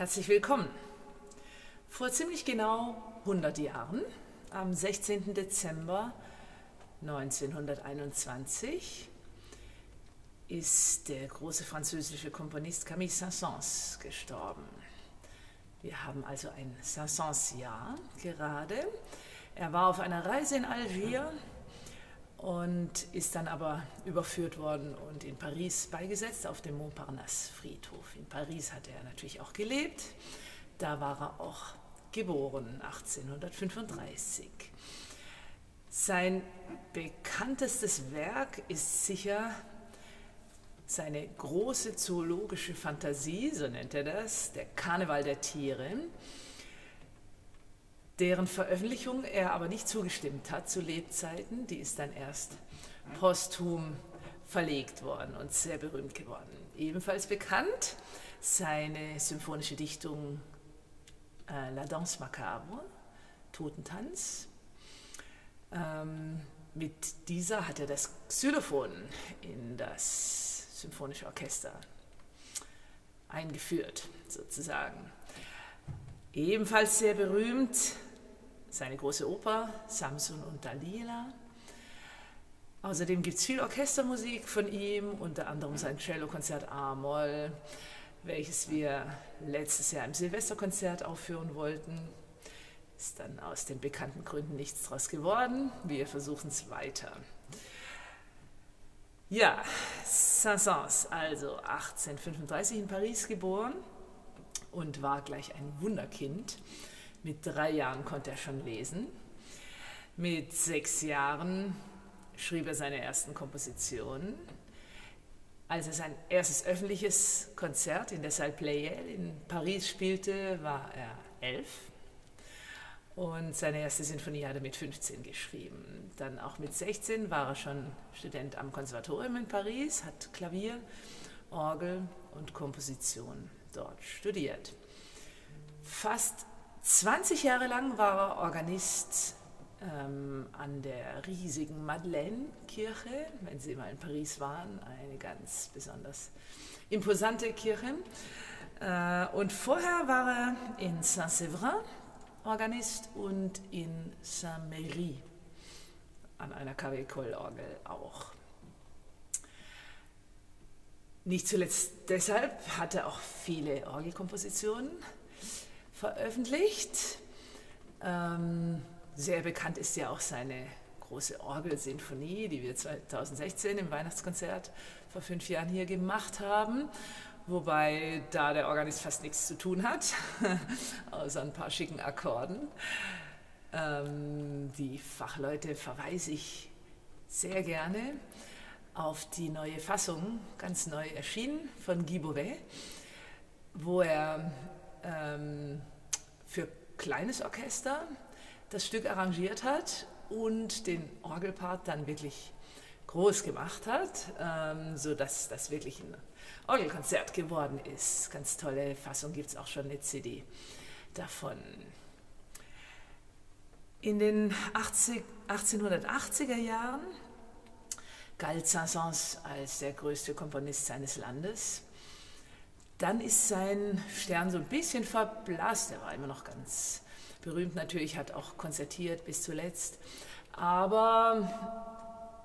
Herzlich willkommen. Vor ziemlich genau 100 Jahren, am 16. Dezember 1921, ist der große französische Komponist Camille Saint-Saëns gestorben. Wir haben also ein Saint-Saëns-Jahr gerade. Er war auf einer Reise in Algier und ist dann aber überführt worden und in Paris beigesetzt auf dem Montparnasse-Friedhof. In Paris hat er natürlich auch gelebt. Da war er auch geboren, 1835. Sein bekanntestes Werk ist sicher seine große zoologische Fantasie, so nennt er das, der Karneval der Tiere, deren Veröffentlichung er aber nicht zugestimmt hat zu Lebzeiten. Die ist dann erst posthum verlegt worden und sehr berühmt geworden. Ebenfalls bekannt seine symphonische Dichtung äh, La Danse Macabre, Totentanz. Ähm, mit dieser hat er das Xylophon in das symphonische Orchester eingeführt, sozusagen. Ebenfalls sehr berühmt seine große Oper Samson und Dalila. Außerdem gibt es viel Orchestermusik von ihm, unter anderem sein Cellokonzert A-Moll, welches wir letztes Jahr im Silvesterkonzert aufführen wollten. Ist dann aus den bekannten Gründen nichts draus geworden. Wir versuchen es weiter. Ja, Saint-Saëns, also 1835 in Paris geboren und war gleich ein Wunderkind. Mit drei Jahren konnte er schon lesen. Mit sechs Jahren schrieb er seine ersten Kompositionen. Als er sein erstes öffentliches Konzert in der Salle Pleyel in Paris spielte, war er elf. Und seine erste Sinfonie hat er mit 15 geschrieben. Dann auch mit 16 war er schon Student am Konservatorium in Paris, hat Klavier, Orgel und Komposition dort studiert. Fast 20 Jahre lang war er Organist ähm, an der riesigen Madeleine-Kirche, wenn Sie mal in Paris waren, eine ganz besonders imposante Kirche. Äh, und vorher war er in Saint-Séverin Organist und in Saint-Méry an einer KW-Koll-Orgel auch. Nicht zuletzt deshalb hat er auch viele Orgelkompositionen veröffentlicht. Ähm, sehr bekannt ist ja auch seine große Orgelsinfonie, die wir 2016 im Weihnachtskonzert vor fünf Jahren hier gemacht haben, wobei da der Organist fast nichts zu tun hat, außer ein paar schicken Akkorden. Ähm, die Fachleute verweise ich sehr gerne auf die neue Fassung, ganz neu erschienen von Guy Beauvais, wo er ähm, für kleines Orchester das Stück arrangiert hat und den Orgelpart dann wirklich groß gemacht hat, ähm, sodass das wirklich ein Orgelkonzert geworden ist. Ganz tolle Fassung gibt es auch schon eine CD davon. In den 80, 1880er Jahren galt Saint-Saëns als der größte Komponist seines Landes dann ist sein Stern so ein bisschen verblasst. Er war immer noch ganz berühmt natürlich, hat auch konzertiert bis zuletzt. Aber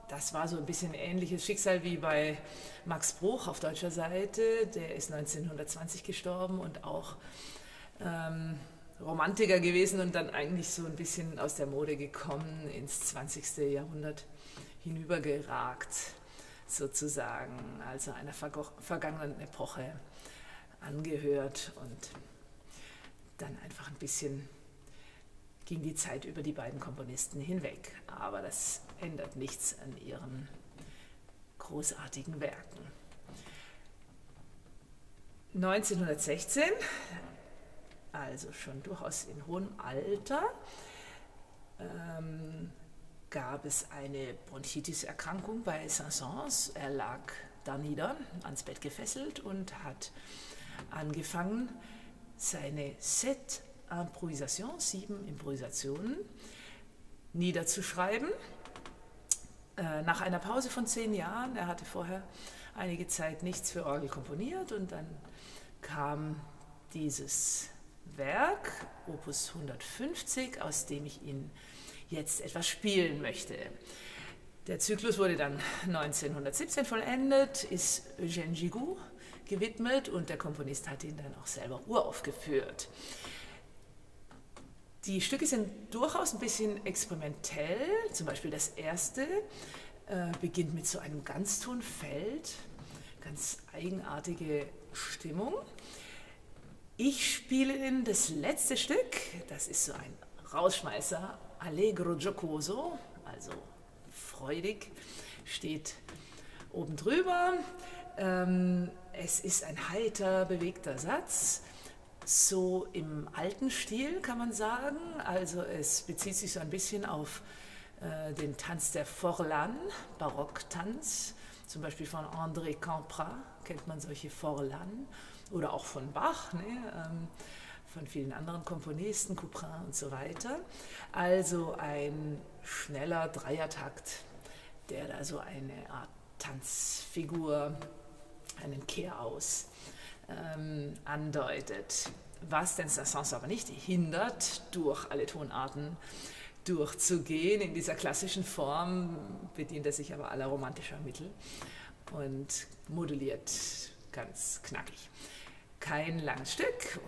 das war so ein bisschen ähnliches Schicksal wie bei Max Bruch auf deutscher Seite. Der ist 1920 gestorben und auch ähm, Romantiker gewesen und dann eigentlich so ein bisschen aus der Mode gekommen, ins 20. Jahrhundert hinübergeragt, sozusagen, also einer vergangenen Epoche angehört und dann einfach ein bisschen ging die Zeit über die beiden Komponisten hinweg. Aber das ändert nichts an ihren großartigen Werken. 1916, also schon durchaus in hohem Alter, ähm, gab es eine Bronchitis-Erkrankung bei Saint-Saëns. Er lag da nieder, ans Bett gefesselt und hat angefangen, seine Set Improvisation, sieben Improvisationen, niederzuschreiben. Äh, nach einer Pause von zehn Jahren, er hatte vorher einige Zeit nichts für Orgel komponiert und dann kam dieses Werk, Opus 150, aus dem ich Ihnen jetzt etwas spielen möchte. Der Zyklus wurde dann 1917 vollendet, ist Eugène Gigoux gewidmet und der Komponist hat ihn dann auch selber uraufgeführt. Die Stücke sind durchaus ein bisschen experimentell. Zum Beispiel das erste äh, beginnt mit so einem Ganztonfeld, ganz eigenartige Stimmung. Ich spiele Ihnen das letzte Stück, das ist so ein Rausschmeißer, Allegro Giocoso, also freudig, steht oben drüber. Ähm, es ist ein heiter, bewegter Satz so im alten Stil, kann man sagen. Also es bezieht sich so ein bisschen auf äh, den Tanz der Forlan, Barocktanz, zum Beispiel von André Campra, kennt man solche Forlan, oder auch von Bach, ne? ähm, von vielen anderen Komponisten, Couperin und so weiter. Also ein schneller Dreiertakt, der da so eine Art Tanzfigur, einen Kehraus ähm, andeutet, was den Saint-Saëns aber nicht hindert, durch alle Tonarten durchzugehen. In dieser klassischen Form bedient er sich aber aller romantischer Mittel und moduliert ganz knackig. Kein langes Stück,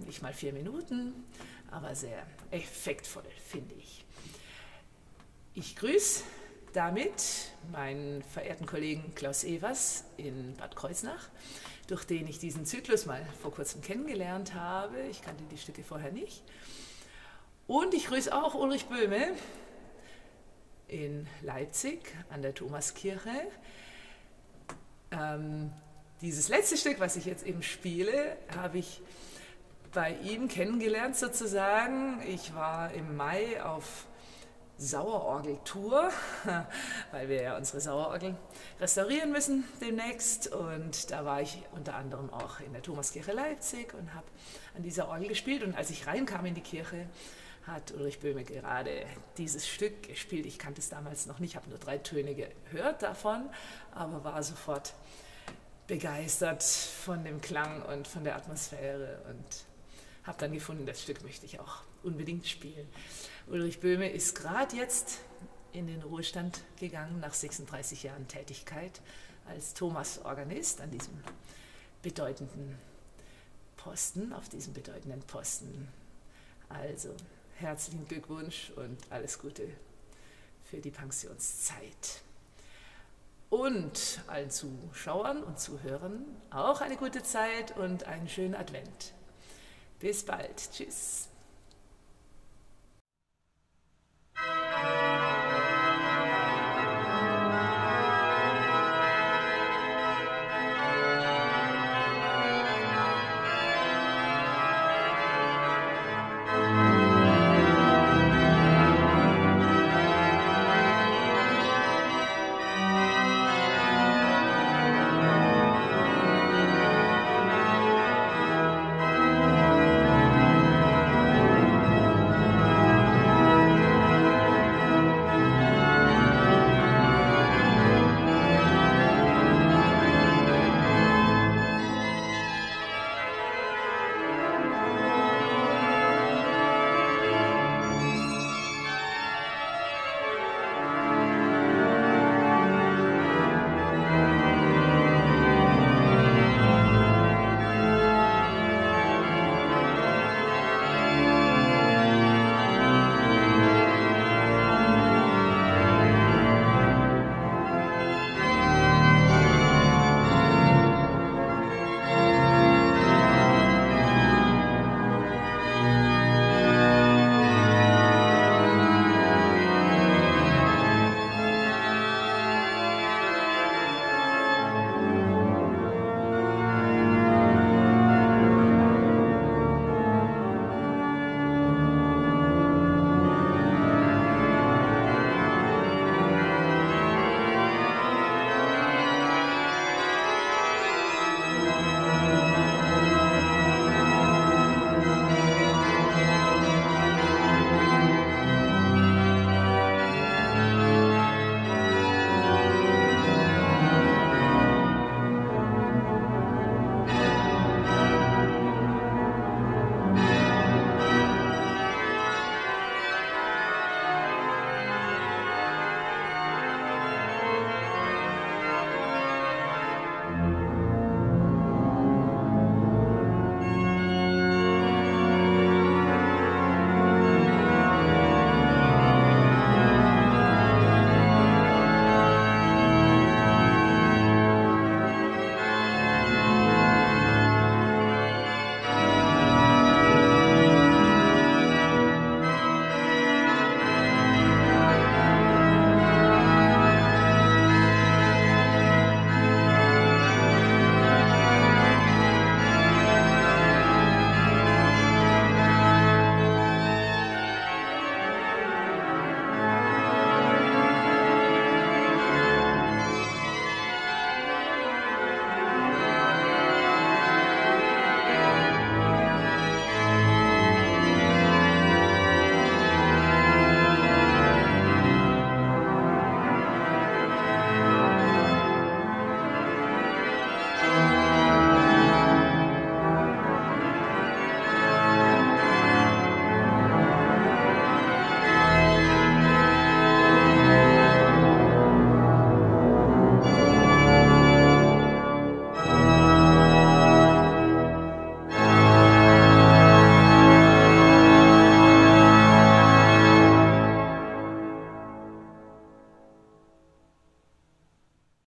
äh, nicht mal vier Minuten, aber sehr effektvoll, finde ich. Ich grüße damit meinen verehrten Kollegen Klaus Evers in Bad Kreuznach durch den ich diesen Zyklus mal vor kurzem kennengelernt habe. Ich kannte die Stücke vorher nicht. Und ich grüße auch Ulrich Böhme in Leipzig an der Thomaskirche. Ähm, dieses letzte Stück, was ich jetzt eben spiele, habe ich bei ihm kennengelernt sozusagen. Ich war im Mai auf Sauerorgeltour, weil wir ja unsere Sauerorgel restaurieren müssen demnächst. Und da war ich unter anderem auch in der Thomaskirche Leipzig und habe an dieser Orgel gespielt. Und als ich reinkam in die Kirche, hat Ulrich Böhme gerade dieses Stück gespielt. Ich kannte es damals noch nicht, habe nur drei Töne gehört davon, aber war sofort begeistert von dem Klang und von der Atmosphäre und habe dann gefunden, das Stück möchte ich auch unbedingt spielen. Ulrich Böhme ist gerade jetzt in den Ruhestand gegangen nach 36 Jahren Tätigkeit als Thomas-Organist an diesem bedeutenden Posten, auf diesem bedeutenden Posten. Also herzlichen Glückwunsch und alles Gute für die Pensionszeit. Und allen Zuschauern und Zuhörern auch eine gute Zeit und einen schönen Advent. Bis bald. Tschüss.